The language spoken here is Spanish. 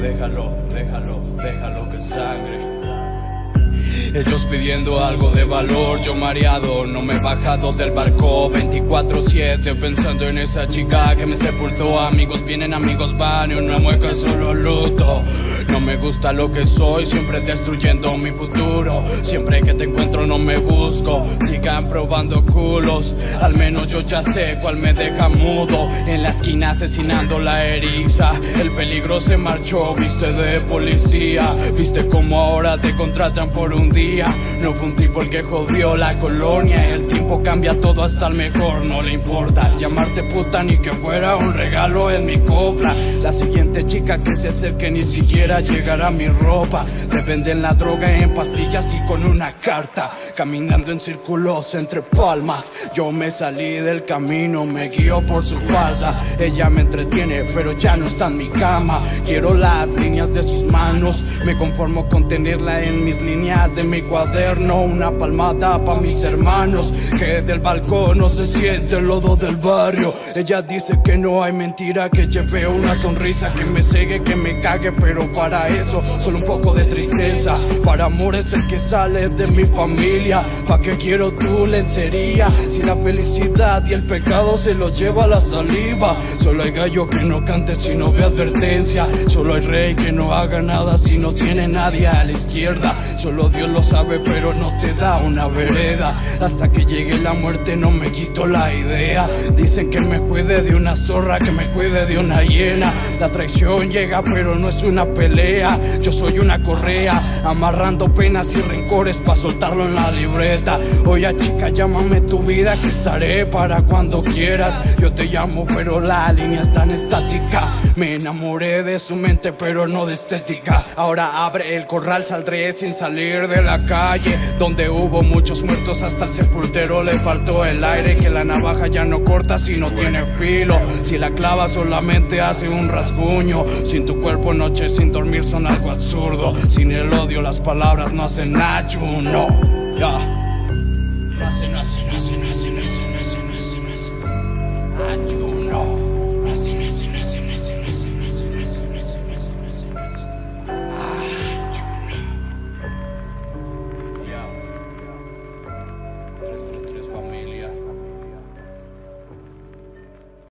Déjalo, déjalo, déjalo que sangre. Ellos pidiendo algo de valor, yo mareado, no me he bajado del barco 24-7 pensando en esa chica que me sepultó. Amigos vienen, amigos van y una mueca solo luto. No me gusta lo que soy, siempre destruyendo mi futuro. Siempre que te encuentro no me busco, sigan probando culos. Al menos yo ya sé cuál me deja mudo. En la esquina asesinando la eriza. El peligro se marchó, viste de policía. Viste como ahora te contratan por un día. No fue un tipo el que jodió la colonia. El tiempo cambia todo hasta el mejor, no le importa. Llamarte puta ni que fuera un regalo en mi copla. La siguiente chica que se acerque ni siquiera llegará mi ropa. Te venden la droga en pastillas y con una carta. Caminando en círculos entre palmas. Yo me salí del camino, me guío por su falda. Ella me entretiene, pero ya no está en mi cama. Quiero las líneas de sus manos. Me conformo con tenerla en mis líneas de mi cuaderno. Una palmada pa' mis hermanos. Que del balcón no se siente el lodo del barrio. Ella dice que no hay mentira, que lleve una sonrisa, que me cegue, que me cague, pero para eso solo un poco de tristeza. Para amor es el que sale de mi familia. ¿Pa' qué quiero tu lencería? Si la felicidad y el pecado se lo lleva la saliva. Solo hay gallo que no cante si no ve advertencia. Solo hay rey que no haga nada si no tiene nadie a la izquierda. Solo Dios lo sabe, pero no te da una vereda. Hasta que llegue la muerte no me quito la idea. Dicen que me cuide de una zorra, que me cuide de una hiena. La traición llega, pero no es una pelea. Yo soy una correa, amarrando penas y rencores para soltarlo en la libreta. Oye, chica, llámame tu vida, que estaré para cuando quieras. Yo te llamo, pero la línea es tan estática. Me enamoré de su mente, pero no de estética. Ahora abre el corral, saldré sin salir de la calle. Donde hubo muchos muertos, hasta el sepultero le faltó el aire. Que la navaja ya no corta si no tiene filo. Si la clava solamente hace un Sin tu cuerpo, noche sin dormir son algo absurdo. Sin el odio, las palabras no hacen ayuno. Ya. No